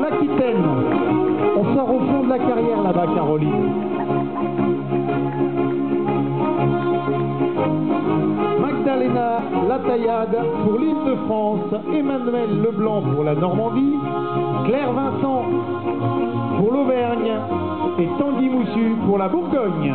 l'Aquitaine. On sort au fond de la carrière là-bas, Caroline. Magdalena Lataillade pour l'île de France, Emmanuel Leblanc pour la Normandie, Claire Vincent pour l'Auvergne et Tanguy Moussu pour la Bourgogne.